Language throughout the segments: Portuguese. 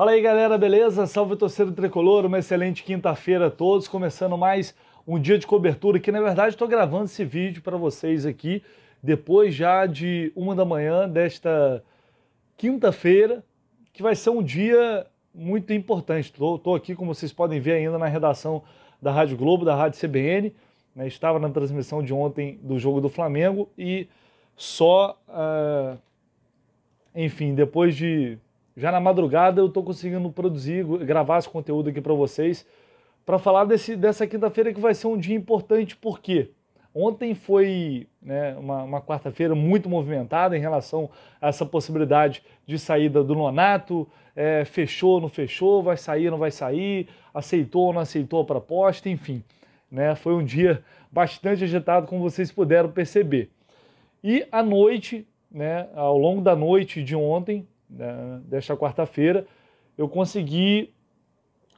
Fala aí galera, beleza? Salve torcedor tricolor, uma excelente quinta-feira a todos, começando mais um dia de cobertura que na verdade estou gravando esse vídeo para vocês aqui depois já de uma da manhã desta quinta-feira, que vai ser um dia muito importante. Estou aqui, como vocês podem ver ainda na redação da Rádio Globo, da Rádio CBN, né? estava na transmissão de ontem do jogo do Flamengo e só, uh, enfim, depois de já na madrugada eu estou conseguindo produzir, gravar esse conteúdo aqui para vocês, para falar desse, dessa quinta-feira que vai ser um dia importante, porque ontem foi né, uma, uma quarta-feira muito movimentada em relação a essa possibilidade de saída do Nonato, é, fechou, não fechou, vai sair, não vai sair, aceitou ou não aceitou a proposta, enfim. Né, foi um dia bastante agitado, como vocês puderam perceber. E à noite, né, ao longo da noite de ontem, né, desta quarta-feira, eu consegui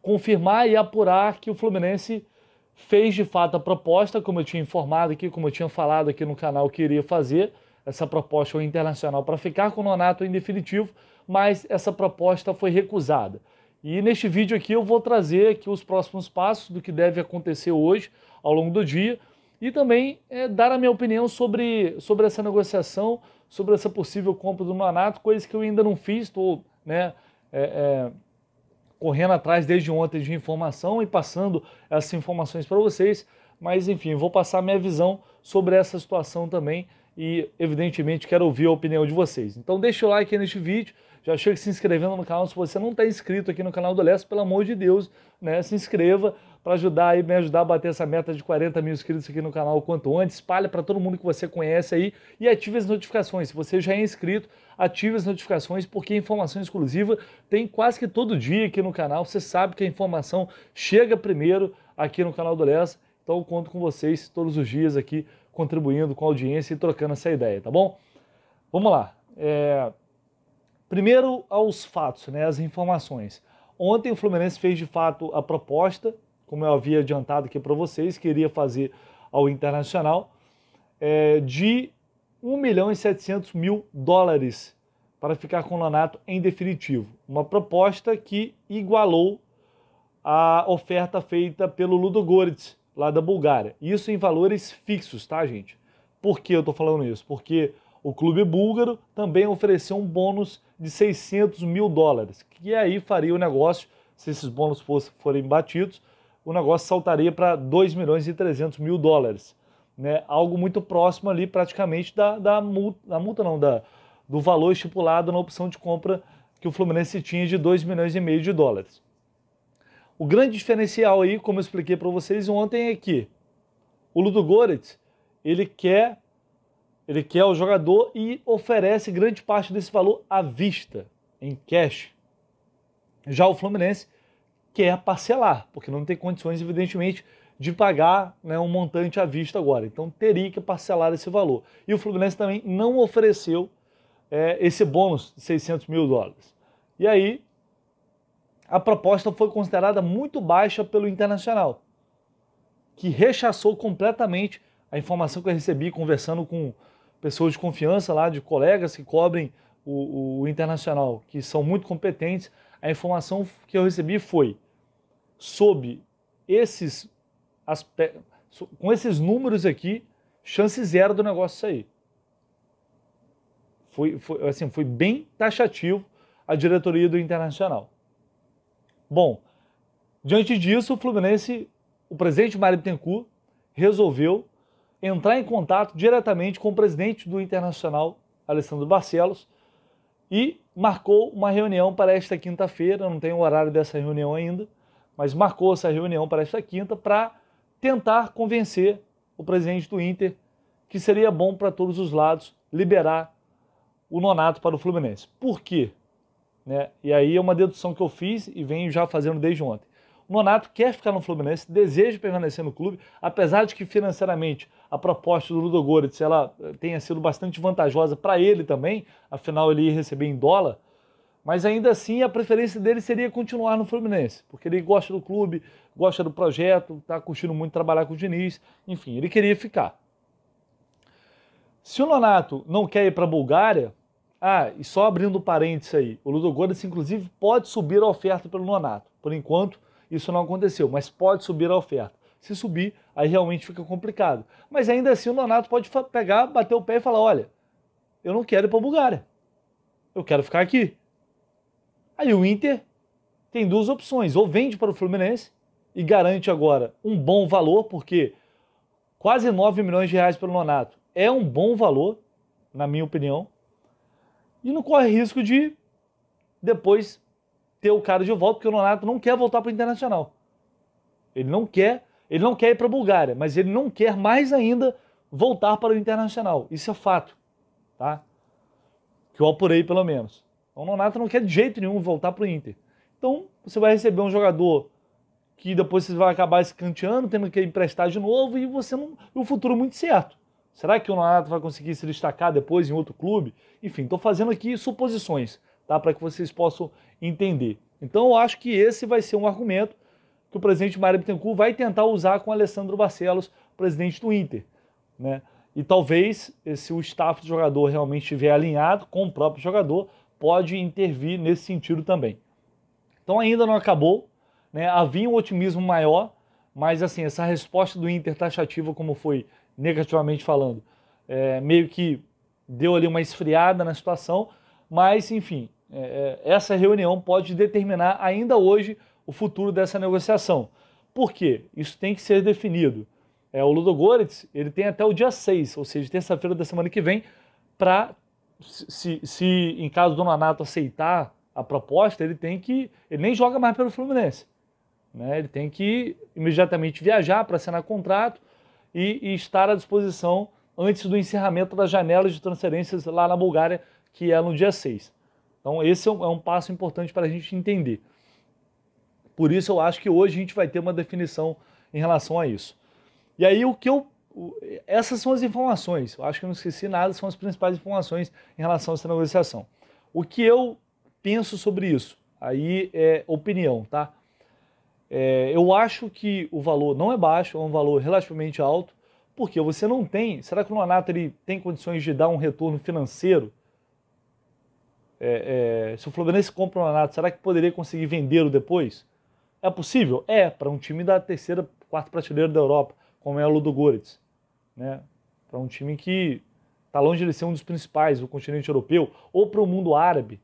confirmar e apurar que o Fluminense fez de fato a proposta, como eu tinha informado aqui, como eu tinha falado aqui no canal que iria fazer, essa proposta foi internacional para ficar com o Nonato em definitivo, mas essa proposta foi recusada. E neste vídeo aqui eu vou trazer aqui os próximos passos do que deve acontecer hoje, ao longo do dia, e também é, dar a minha opinião sobre, sobre essa negociação, sobre essa possível compra do Nonato, coisa que eu ainda não fiz, estou né, é, é, correndo atrás desde ontem de informação e passando essas informações para vocês, mas enfim, vou passar minha visão sobre essa situação também e evidentemente quero ouvir a opinião de vocês. Então deixa o like neste vídeo, já chega se inscrevendo no canal se você não está inscrito aqui no canal do Leste, pelo amor de Deus, né, se inscreva, para ajudar aí, me ajudar a bater essa meta de 40 mil inscritos aqui no canal o quanto antes. Espalhe para todo mundo que você conhece aí e ative as notificações. Se você já é inscrito, ative as notificações porque informação exclusiva tem quase que todo dia aqui no canal. Você sabe que a informação chega primeiro aqui no canal do Lessa. Então conto com vocês todos os dias aqui contribuindo com a audiência e trocando essa ideia, tá bom? Vamos lá. É... Primeiro aos fatos, né, as informações. Ontem o Fluminense fez de fato a proposta como eu havia adiantado aqui para vocês, queria fazer ao Internacional, é, de 1 milhão e 700 mil dólares para ficar com o Nonato em definitivo. Uma proposta que igualou a oferta feita pelo Ludogorets, lá da Bulgária. Isso em valores fixos, tá, gente? Por que eu estou falando isso? Porque o clube búlgaro também ofereceu um bônus de 600 mil dólares, que aí faria o negócio, se esses bônus fossem, forem batidos, o negócio saltaria para 2 milhões e 300 mil dólares. Né? Algo muito próximo ali praticamente da, da, multa, da multa, não, da, do valor estipulado na opção de compra que o Fluminense tinha de 2 milhões e meio de dólares. O grande diferencial aí, como eu expliquei para vocês ontem, é que o Ludo Goretz, ele quer ele quer o jogador e oferece grande parte desse valor à vista, em cash. Já o Fluminense quer parcelar, porque não tem condições, evidentemente, de pagar né, um montante à vista agora. Então teria que parcelar esse valor. E o Fluminense também não ofereceu é, esse bônus de 600 mil dólares. E aí a proposta foi considerada muito baixa pelo Internacional, que rechaçou completamente a informação que eu recebi conversando com pessoas de confiança lá, de colegas que cobrem o, o Internacional, que são muito competentes a informação que eu recebi foi sob esses aspectos, com esses números aqui, chance zero do negócio sair. Foi, foi, assim, foi bem taxativo a diretoria do Internacional. Bom, diante disso, o Fluminense, o presidente Mário Bittencourt, resolveu entrar em contato diretamente com o presidente do Internacional, Alessandro Barcelos, e marcou uma reunião para esta quinta-feira, não tem o horário dessa reunião ainda, mas marcou essa reunião para esta quinta para tentar convencer o presidente do Inter que seria bom para todos os lados liberar o Nonato para o Fluminense. Por quê? Né? E aí é uma dedução que eu fiz e venho já fazendo desde ontem. Nonato quer ficar no Fluminense, deseja permanecer no clube, apesar de que financeiramente a proposta do Ludo Goretz ela tenha sido bastante vantajosa para ele também, afinal ele ia receber em dólar, mas ainda assim a preferência dele seria continuar no Fluminense, porque ele gosta do clube, gosta do projeto, está curtindo muito trabalhar com o Diniz, enfim, ele queria ficar. Se o Nonato não quer ir para a Bulgária, Ah, e só abrindo parênteses aí, o Ludogorets inclusive pode subir a oferta pelo Nonato. Por enquanto, isso não aconteceu, mas pode subir a oferta. Se subir, aí realmente fica complicado. Mas ainda assim o Nonato pode pegar, bater o pé e falar: olha, eu não quero ir para a Bulgária. Eu quero ficar aqui. Aí o Inter tem duas opções: ou vende para o Fluminense e garante agora um bom valor, porque quase 9 milhões de reais pelo Nonato é um bom valor, na minha opinião, e não corre risco de depois ter o cara de volta, porque o Nonato não quer voltar para o Internacional. Ele não quer, ele não quer ir para a Bulgária, mas ele não quer mais ainda voltar para o Internacional. Isso é fato, tá? Que eu apurei pelo menos. Então, o Nonato não quer de jeito nenhum voltar para o Inter. Então, você vai receber um jogador que depois você vai acabar escanteando, tendo que emprestar de novo e você não, o futuro muito certo. Será que o Nonato vai conseguir se destacar depois em outro clube? Enfim, estou fazendo aqui suposições, tá? Para que vocês possam entender. Então eu acho que esse vai ser um argumento que o presidente Mário Bittencourt vai tentar usar com Alessandro Barcelos, presidente do Inter, né? E talvez, se o staff do jogador realmente estiver alinhado com o próprio jogador, pode intervir nesse sentido também. Então ainda não acabou, né? Havia um otimismo maior, mas assim, essa resposta do Inter taxativa, como foi negativamente falando, é, meio que deu ali uma esfriada na situação, mas enfim, essa reunião pode determinar ainda hoje o futuro dessa negociação. Por quê? Isso tem que ser definido. É, o Ludogorets ele tem até o dia 6, ou seja, terça-feira da semana que vem, para, se, se em caso do Nonato aceitar a proposta, ele tem que. Ele nem joga mais pelo Fluminense. Né? Ele tem que imediatamente viajar para assinar contrato e, e estar à disposição antes do encerramento das janelas de transferências lá na Bulgária, que é no dia 6. Então, esse é um, é um passo importante para a gente entender. Por isso, eu acho que hoje a gente vai ter uma definição em relação a isso. E aí, o que eu. Essas são as informações. Eu acho que eu não esqueci nada, são as principais informações em relação a essa negociação. O que eu penso sobre isso? Aí é opinião, tá? É, eu acho que o valor não é baixo, é um valor relativamente alto, porque você não tem. Será que o Nonato ele tem condições de dar um retorno financeiro? É, é, se o Fluminense compra o Nonato, será que poderia conseguir vendê-lo depois? É possível? É, para um time da terceira, quarta prateleira da Europa, como é o Ludogorets. Né? Para um time que está longe de ser um dos principais do continente europeu, ou para o mundo árabe,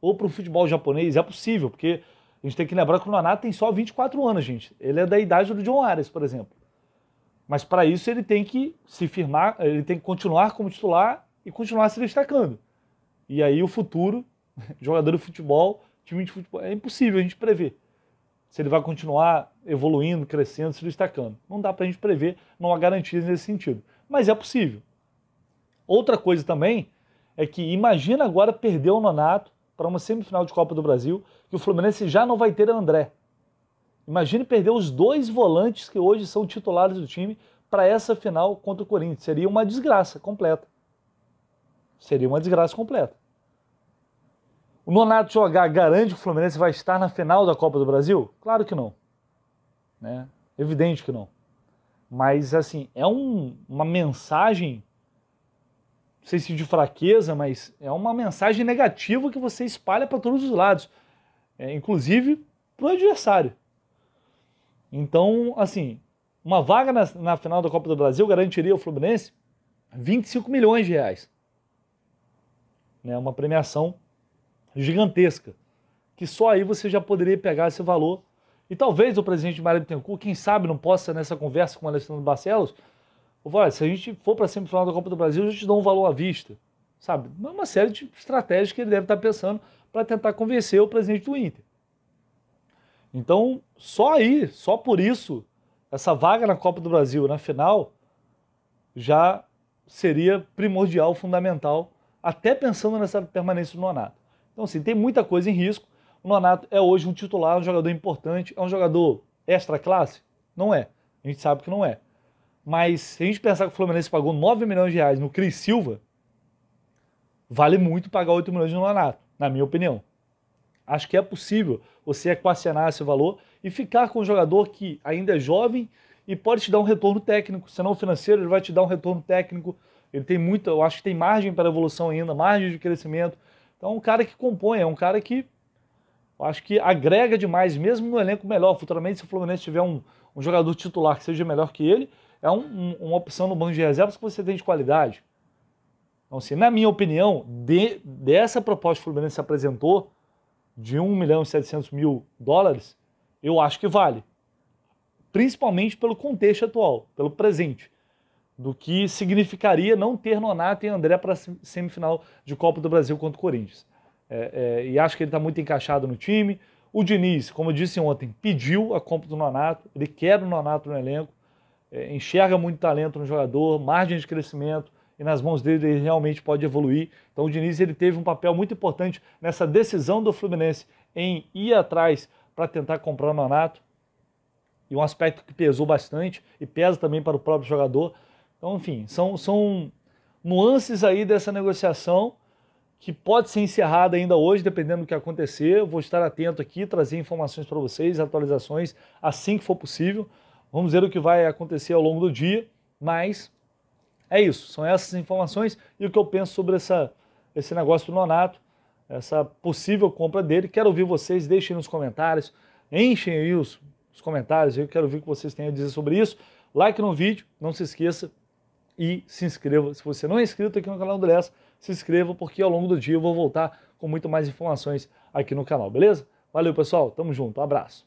ou para o futebol japonês, é possível, porque a gente tem que lembrar que o Nonato tem só 24 anos, gente. Ele é da idade do John Arias, por exemplo. Mas para isso ele tem que se firmar, ele tem que continuar como titular e continuar se destacando. E aí o futuro, jogador de futebol, time de futebol, é impossível a gente prever. Se ele vai continuar evoluindo, crescendo, se destacando. Não dá para a gente prever, não há garantias nesse sentido. Mas é possível. Outra coisa também é que imagina agora perder o Nonato para uma semifinal de Copa do Brasil, que o Fluminense já não vai ter André. Imagine perder os dois volantes que hoje são titulares do time para essa final contra o Corinthians. Seria uma desgraça completa. Seria uma desgraça completa. O Nonato jogar garante que o Fluminense vai estar na final da Copa do Brasil? Claro que não. Né? Evidente que não. Mas, assim, é um, uma mensagem não sei se de fraqueza, mas é uma mensagem negativa que você espalha para todos os lados, é, inclusive para o adversário. Então, assim, uma vaga na, na, final da Copa do Brasil garantiria ao Fluminense 25 milhões de reais. Né, uma premiação gigantesca, que só aí você já poderia pegar esse valor. E talvez o presidente Mário Bittencourt, quem sabe, não possa, nessa conversa com o Alessandro Barcelos, Olha, se a gente for para a semifinal da Copa do Brasil, a gente dá um valor à vista. Sabe? É uma série de estratégias que ele deve estar pensando para tentar convencer o presidente do Inter. Então, só aí, só por isso, essa vaga na Copa do Brasil, na final, já seria primordial, fundamental, até pensando nessa permanência do Nonato. Então, assim, tem muita coisa em risco. O Nonato é hoje um titular, um jogador importante, é um jogador extra classe? Não é. A gente sabe que não é. Mas se a gente pensar que o Fluminense pagou 9 milhões de reais no Cris Silva, vale muito pagar 8 milhões no Nonato, na minha opinião. Acho que é possível você equacionar esse valor e ficar com um jogador que ainda é jovem e pode te dar um retorno técnico. Se não financeiro, ele vai te dar um retorno técnico Ele tem muito, eu acho que tem margem para evolução ainda, margem de crescimento. Então, é um cara que compõe, é um cara que eu acho que agrega demais, mesmo no elenco melhor. Futuramente, se o Fluminense tiver um, um jogador titular que seja melhor que ele, é um, um, uma opção no banco de reservas que você tem de qualidade. Então, assim, na minha opinião, de, dessa proposta que o Fluminense apresentou, de 1 milhão e 700 mil dólares, eu acho que vale. Principalmente pelo contexto atual, pelo presente. Do que significaria não ter Nonato e André para a semifinal de Copa do Brasil contra o Corinthians. É, é, e acho que ele está muito encaixado no time. O Diniz, como eu disse ontem, pediu a compra do Nonato, ele quer o Nonato no elenco, é, enxerga muito talento no jogador, margem de crescimento, e nas mãos dele ele realmente pode evoluir. Então o Diniz ele teve um papel muito importante nessa decisão do Fluminense em ir atrás para tentar comprar o Nonato. E um aspecto que pesou bastante e pesa também para o próprio jogador. Então, enfim, são, são nuances aí dessa negociação que pode ser encerrada ainda hoje, dependendo do que acontecer. Vou estar atento aqui, trazer informações para vocês, atualizações assim que for possível. Vamos ver o que vai acontecer ao longo do dia, mas é isso, são essas informações e o que eu penso sobre essa, esse negócio do Nonato, essa possível compra dele. Quero ouvir vocês, deixem nos comentários, enchem aí os, os comentários, eu quero ouvir o que vocês têm a dizer sobre isso. Like no vídeo, não se esqueça e se inscreva. Se você não é inscrito aqui no canal do Lessa, se inscreva porque ao longo do dia eu vou voltar com muito mais informações aqui no canal, beleza? Valeu pessoal, tamo junto, um abraço.